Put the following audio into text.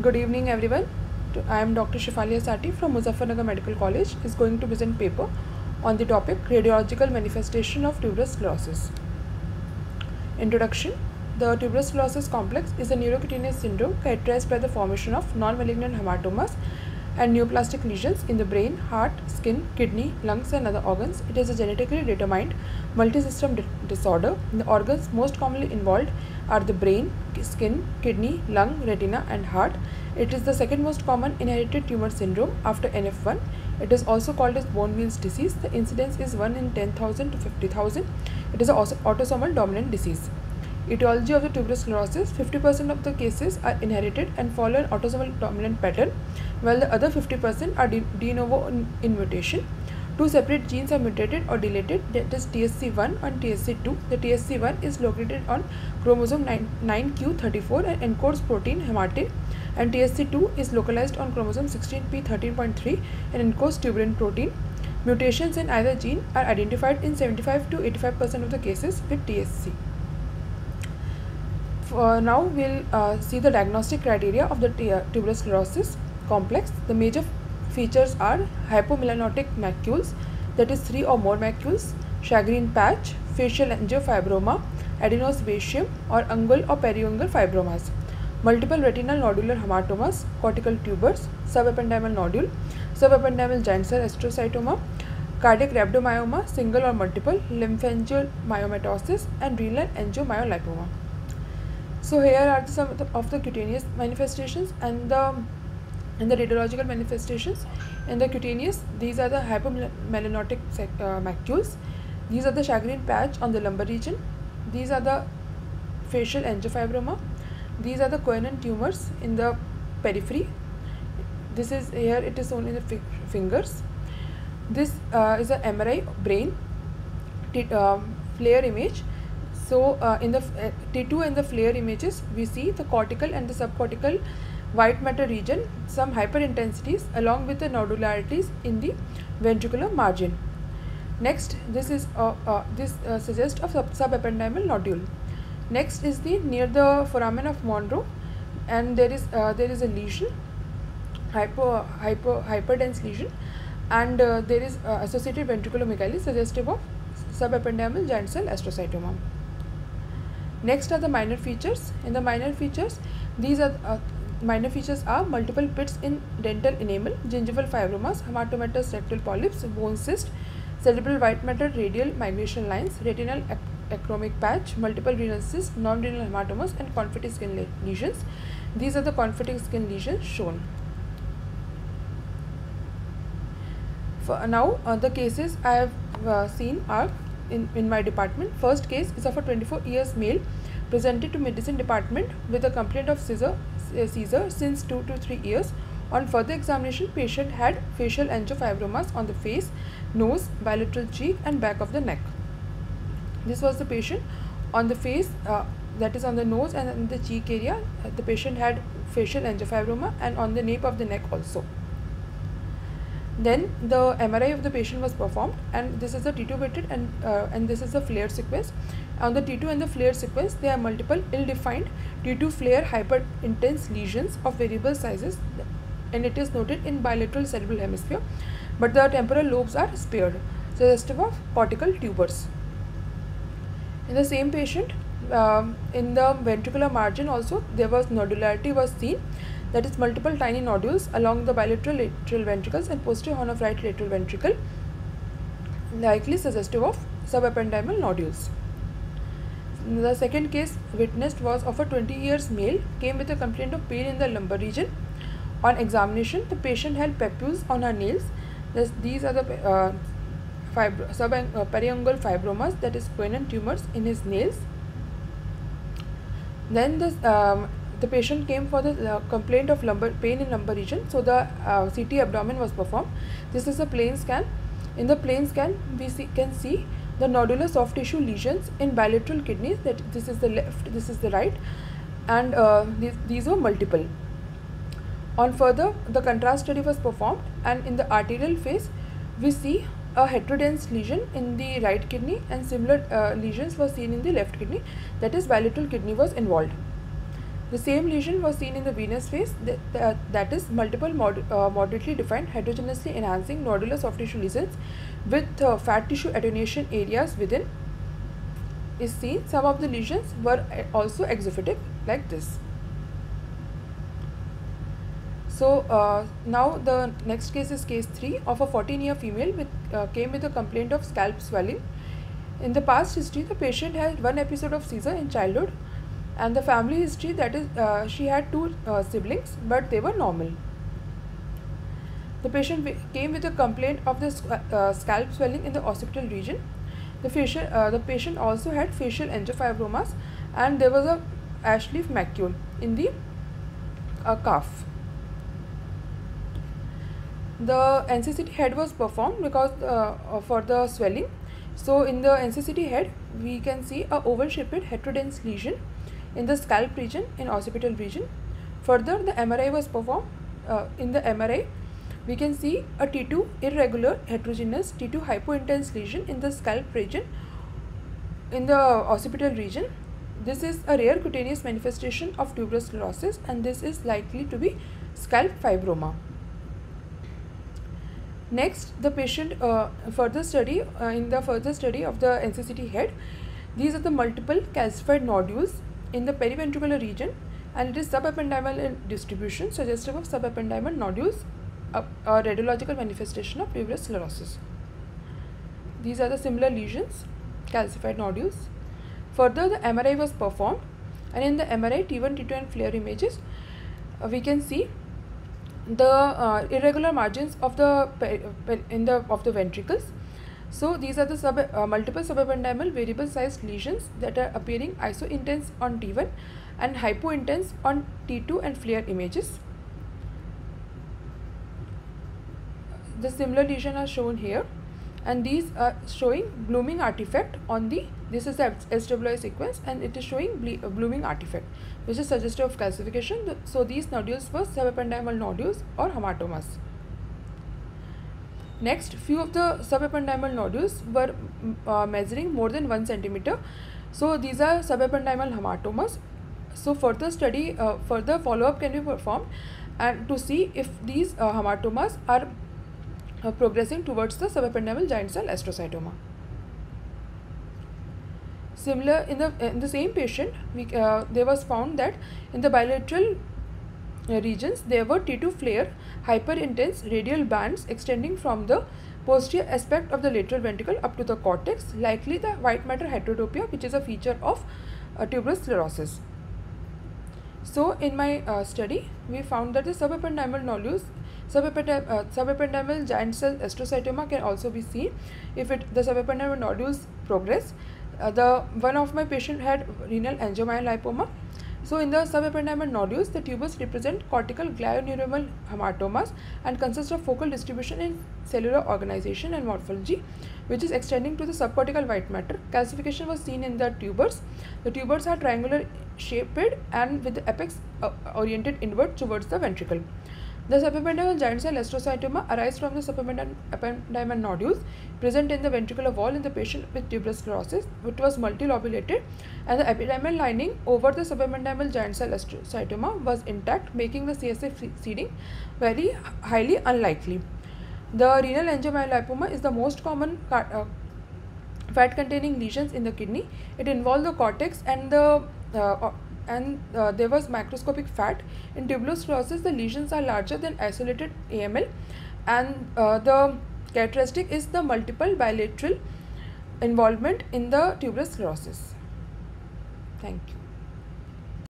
Good evening everyone. I am Dr. Shefali Asati from Muzaffarnagar Medical College is going to present paper on the topic radiological manifestation of tuberous sclerosis. Introduction The tuberous sclerosis complex is a neurocutaneous syndrome characterized by the formation of non-malignant hamartomas and neoplastic lesions in the brain, heart, skin, kidney, lungs and other organs. It is a genetically determined multisystem di disorder. The organs most commonly involved are the brain, skin, kidney, lung, retina and heart. It is the second most common inherited tumor syndrome after NF1. It is also called as Bourneville's disease. The incidence is 1 in 10,000 to 50,000. It is an autosomal dominant disease. Etiology of the tuberous sclerosis 50% of the cases are inherited and follow an autosomal dominant pattern, while the other 50% are de, de novo in, mutation. Two separate genes are mutated or deleted, that is TSC1 and TSC2. The TSC1 is located on chromosome 9, 9q34 and encodes protein hamartin, and TSC2 is localized on chromosome 16p13.3 and encodes tuberin protein. Mutations in either gene are identified in 75 to 85% of the cases with TSC uh, now we'll uh, see the diagnostic criteria of the uh, tuberous sclerosis complex. The major features are hypomelanotic macules, that is three or more macules, shagreen patch, facial angiofibroma, adenosebaceum or ungual or periungual fibromas, multiple retinal nodular hamartomas, cortical tubers, subependymal nodule, subependymal giant cell astrocytoma, cardiac rhabdomyoma, single or multiple, lymphangial lymphangiomyomatosis and renal angiomyolipoma. So here are some of the cutaneous manifestations and the and the radiological manifestations. In the cutaneous, these are the hypomelanotic uh, macules. These are the shagreen patch on the lumbar region. These are the facial angiofibroma. These are the Koenen tumors in the periphery. This is here it is shown in the fingers. This uh, is a MRI brain uh, FLAIR image so uh, in the uh, T2 and the FLAIR images, we see the cortical and the subcortical white matter region, some hyperintensities along with the nodularities in the ventricular margin. Next, this is uh, uh this uh, suggests a sub subependymal nodule. Next is the near the foramen of Monro, and there is uh, there is a lesion, hypo hypo hyperdense lesion, and there is associated ventriculomegaly suggestive of subependymal giant cell astrocytoma. Next are the minor features. In the minor features, these are uh, minor features are multiple pits in dental enamel, gingival fibromas, hamartomatous rectal polyps, bone cyst, cerebral white matter radial migration lines, retinal achromic patch, multiple renal cysts, non-renal hamartomas and confetti skin lesions. These are the confetti skin lesions shown. For now, uh, the cases I have uh, seen are in, in my department. First case is of a 24 years male presented to medicine department with a complaint of seizure, seizure since 2 to 3 years. On further examination, patient had facial angiofibromas on the face, nose, bilateral cheek and back of the neck. This was the patient on the face, uh, that is on the nose and the cheek area. Uh, the patient had facial angiofibroma and on the nape of the neck also. Then the MRI of the patient was performed and this is the T2 weighted and, uh, and this is the FLAIR sequence. On the T2 and the FLAIR sequence, there are multiple ill-defined T2 FLAIR hyper-intense lesions of variable sizes and it is noted in bilateral cerebral hemisphere but the temporal lobes are spared, suggestive of cortical tubers. In the same patient, um, in the ventricular margin also there was nodularity was seen that is multiple tiny nodules along the bilateral lateral ventricles and posterior horn of right lateral ventricle likely suggestive of subependymal nodules. The second case witnessed was of a 20 years male came with a complaint of pain in the lumbar region. On examination, the patient had papules on her nails. This, these are the uh, fibro, sub, uh, fibromas that is Koenen tumors in his nails. Then this um, the patient came for the uh, complaint of lumbar pain in lumbar region so the uh, ct abdomen was performed. This is a plain scan. In the plain scan we see, can see the nodular soft tissue lesions in bilateral kidneys that this is the left this is the right and uh, these, these were multiple. On further the contrast study was performed and in the arterial phase we see a heterodense lesion in the right kidney and similar uh, lesions were seen in the left kidney. That is bilateral kidney was involved The same lesion was seen in the venous phase, that, that, that is multiple mod, uh, moderately defined heterogeneously enhancing nodular soft tissue lesions with uh, fat tissue attenuation areas within is seen. Some of the lesions were uh, also exophytic like this. So uh, now the next case is case 3 of a 14 year female with uh, came with a complaint of scalp swelling. In the past history the patient had one episode of seizure in childhood and the family history that is uh, she had two uh, siblings but they were normal. The patient came with a complaint of the uh, scalp swelling in the occipital region. The, facial, uh, the patient also had facial angiofibromas and there was a ash leaf macule in the uh, calf. The NCCT head was performed because uh, for the swelling. So in the NCCT head, we can see a oval shaped heterodense lesion in the scalp region in occipital region. Further, the MRI was performed. Uh, in the MRI, we can see a T2 irregular heterogeneous T2 hypointense lesion in the scalp region in the occipital region. This is a rare cutaneous manifestation of tuberous sclerosis and this is likely to be scalp fibroma. Next, the patient uh, further study uh, in the further study of the NCCT head. These are the multiple calcified nodules in the periventricular region and it is subependymal in distribution suggestive of subependymal nodules, a, radiological manifestation of tuberous sclerosis. These are the similar lesions, calcified nodules. Further, the MRI was performed and in the MRI T1, T2 and FLAIR images, uh, we can see the uh, irregular margins of the in the of the ventricles so these are the sub, uh, multiple subependymal variable sized lesions that are appearing iso-intense on T1 and hypo-intense on T2 and FLAIR images. The similar lesion are shown here and these are showing blooming artifact on the this is the SWI sequence and it is showing blooming artifact which is suggestive of calcification. So these nodules were subependymal nodules or hamartomas. Next, few of the subependymal nodules were uh, measuring more than 1 centimeter. So these are subependymal hamartomas. So further study, uh, further follow-up can be performed and to see if these uh, hamartomas are uh, progressing towards the subependymal giant cell astrocytoma. Similar in the in the same patient, we uh, there was found that in the bilateral regions there were T2 FLAIR hyperintense radial bands extending from the posterior aspect of the lateral ventricle up to the cortex, likely the white matter heterotopia which is a feature of uh, tuberous sclerosis. So in my uh, study, we found that the subependymal nodules, subependymal, uh, subependymal giant cell astrocytoma can also be seen if it the subependymal nodules progress. Uh, the one of my patient had renal angiomyolipoma so in the subependymal nodules, the tubules represent cortical glioneuronal hamartomas and consist of focal distribution in cellular organization and morphology, which is extending to the subcortical white matter. Calcification was seen in the tubers. The tubers are triangular shaped and with the apex uh, oriented inward towards the ventricle. The subependymal giant cell astrocytoma arise from the subependymal nodules present in the ventricular wall in the patient with tuberous sclerosis, which was multilobulated, and the epidermal lining over the subependymal giant cell astrocytoma was intact, making the CSF seeding very highly unlikely. The renal angiomyolipoma is the most common uh, fat-containing lesions in the kidney. It involves the cortex and the uh, and uh, there was macroscopic fat. In tuberous sclerosis, the lesions are larger than isolated AML and uh, the characteristic is the multiple bilateral involvement in the tuberous sclerosis. Thank you.